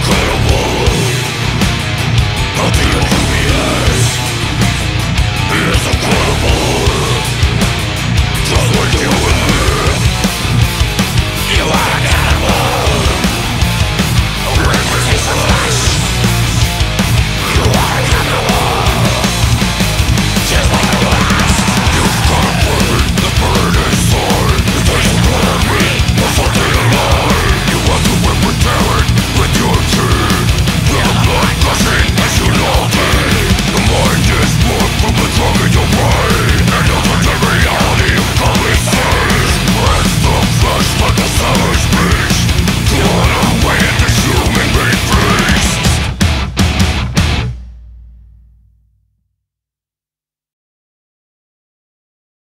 clear